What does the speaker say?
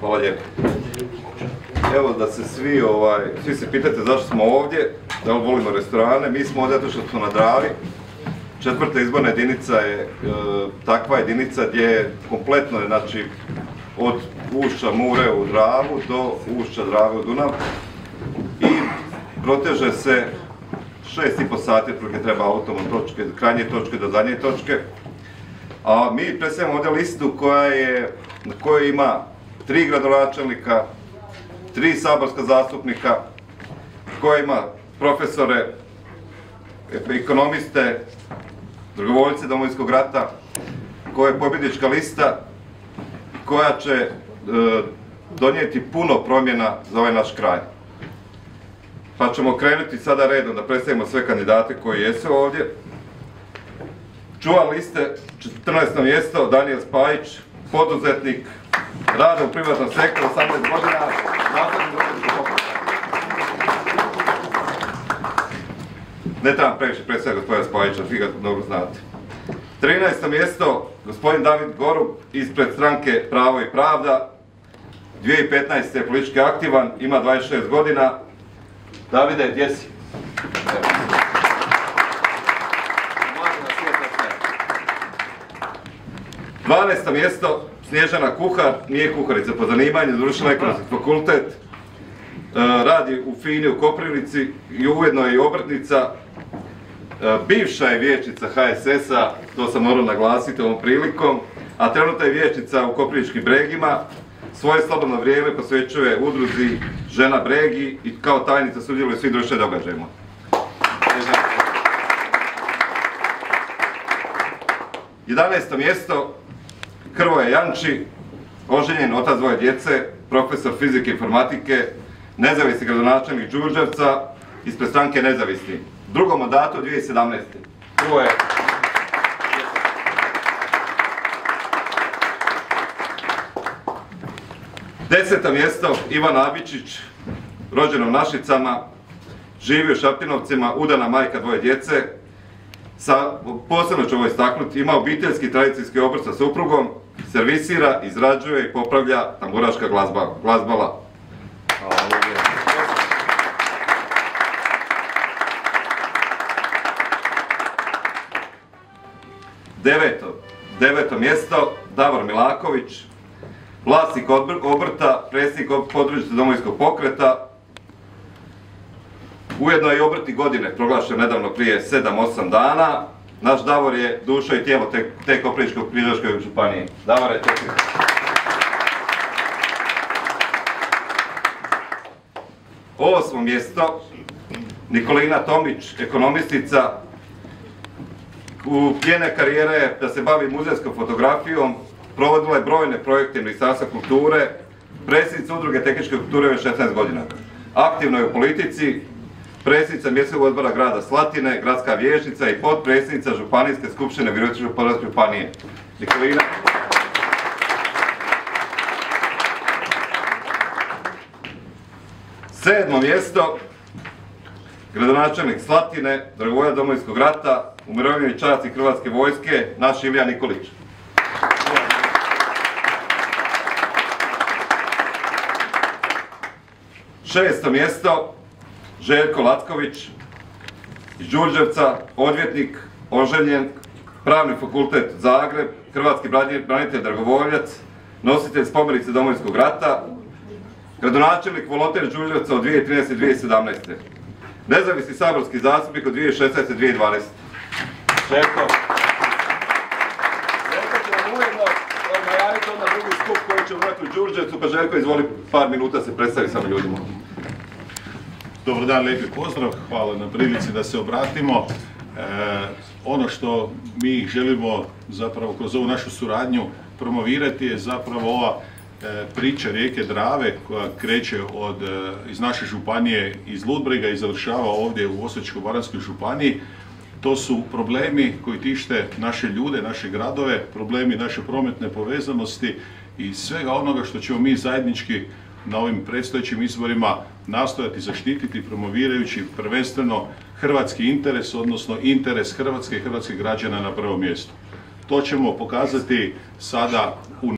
Hvala lijepo. Evo da se svi, ovaj, svi se pitate zašto smo ovdje, da li volimo restorane, mi smo ovdje zato što smo na Dravi. Četvrta izborna jedinica je e, takva jedinica gdje je kompletno, znači, od ušća Mure u Dravu do ušća Drave u Dunav i proteže se šest i po sati otprilike treba autom od točke, krajnje točke do zadnje točke. A mi predstavljamo ovdje listu koja je, na kojoj ima tri gradonačelnika, tri saborska zastupnika, koja ima profesore, ekonomiste, dragovoljce Domovinskog rata, koja je pobjedička lista koja će e, donijeti puno promjena za ovaj naš kraj. Pa ćemo krenuti sada redom da predstavimo sve kandidate koji jesu ovdje. Čuva liste, 14. mjesto, Daniel Spajić, poduzetnik, rada u privatnom sektoru, 18 godina, nastavnik domovinskog pokreta. Ne trebam previše predstaviti gospodina Spajića, vi ga dobro znate. 13. mjesto, gospodin David Gorub, ispred stranke Pravo i Pravda. 2015. je politički aktivan, ima 26 godina. Davide, gdje si? Evo. 12. mjesto, Snježana Kuhar, nije kuharica po zanimanju, završila ekonomski fakultet, e, radi u FINI u Koprivnici i ujedno je i obrtnica. E, Bivša je vijećnica HSS-a, to sam morao naglasiti ovom prilikom, a trenutno je vijećnica u Koprivničkim bregima. Svoje slobodno vrijeme posvećuje udruzi Žena Bregi i kao tajnica sudjeluje u svim društvenim događajima. 11. mjesto, Hrvoje Janči, oženjen otac dvoje djece, profesor fizike i informatike, nezavisni gradonačelnik Đurđevca, ispred stranke Nezavisni. Drugom mandatu 2017. Hrvoje. Deseto mjesto, Ivan Abičić, rođen u Našicama, živi u Šaptinovcima, udana majka dvoje djece, posebno ću ovo istaknuti, ima obiteljski tradicijski obrt sa suprugom, servisira, izrađuje i popravlja tamburaška glazba, glazbala. Deveto, deveto mjesto, Davor Milaković, vlasnik obrta, predsjednik područja domovinskog pokreta, Ujedno je i obrtnik godine proglašen nedavno prije 7-8 dana. Naš Davor je duša i tijelo te, te Koprivničko-križaške županije. Je čekaj. Osmo mjesto, Nikolina Tomić, ekonomistica. U njene karijere je da se bavi muzejskom fotografijom, provodila je brojne projekte Ministarstva kulture, predsjednica udruge tehničke kulture već 16 godina. Aktivno je u politici, predsjednica mjesnog odbora grada Slatine, gradska vijećnica i potpredsjednica Županijske skupštine Virovitičko-podravske županije. Nikolina. Sedmo mjesto, gradonačelnik Slatine, dragovoljac Domovinskog rata, umirovljeni časnik Hrvatske vojske, naš Ilija Nikolić. Šesto mjesto, Željko Latković iz Đurđevca, odvjetnik, oženjen, pravni fakultet Zagreb, hrvatski branitelj, dragovoljac, nositelj spomenice Domovinskog rata, gradonačelnik volonter Đurđevca od 2013. i 2017. Nezavisni saborski zastupnik od 2016. i 2012. Željko. Željko će nam ujedno najaviti onda drugi skup koji će imati u Đurđevcu, pa Željko izvoli par minuta se predstavi samo ljudima. Dobar dan, lijepi pozdrav, hvala na prilici da se obratimo. E, ono što mi želimo zapravo kroz ovu našu suradnju promovirati je zapravo ova e, priča rijeke Drave koja kreće e, iz naše županije iz Ludbrega i završava ovdje u Osječko-baranjskoj županiji. To su problemi koji tište naše ljude, naše gradove, problemi naše prometne povezanosti i svega onoga što ćemo mi zajednički na ovim predstojećim izborima nastojati zaštititi promovirajući prvenstveno hrvatski interes, odnosno interes Hrvatske i hrvatskih građana na prvom mjestu. To ćemo pokazati sada u